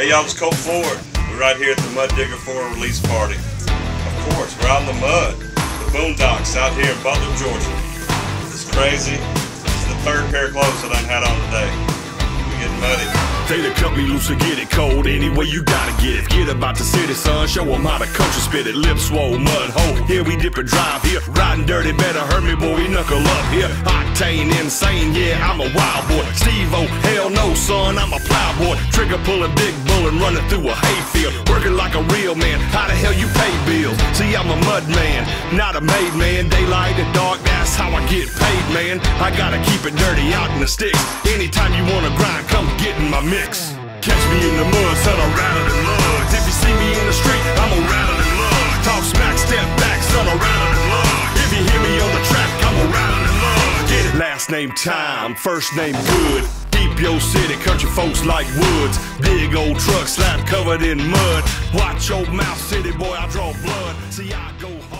Hey y'all, it's Colt Ford. We're right here at the Mud Digger 4 release party. Of course, we're out in the mud, the boondocks out here in Butler, Georgia. It's crazy. It's the third pair of clothes that I've had on today. We're getting muddy. They the me loose and get it cold anyway you gotta get it. Forget about the city, son. Show 'em how the country spit it. Lips swole, mud hole. Here we dip and drive here. Riding dirty, better hurt me, boy. We knuckle up here. Octane, insane, yeah, I'm a wild boy. Steve O, son. I'm a plowboy. Trigger pulling big bull and running through a hayfield. Working like a real man. How the hell you pay bills? See, I'm a mud man, not a made man. Daylight and dark, that's how I get paid, man. I gotta keep it dirty out in the sticks. Anytime you wanna grind, come get in my mix. Catch me in the mud, son, I'm rattling lugs. If you see me in the street, I'm a rattling lug. Talk smack, step back, son, I'm rattling lug. If you hear me on the track, I'm a rattling lug. Get it? Last name time, first name good. Deep your city, country folks like woods. Big old truck slap covered in mud. Watch your mouth, city boy, I draw blood. See, I go hard.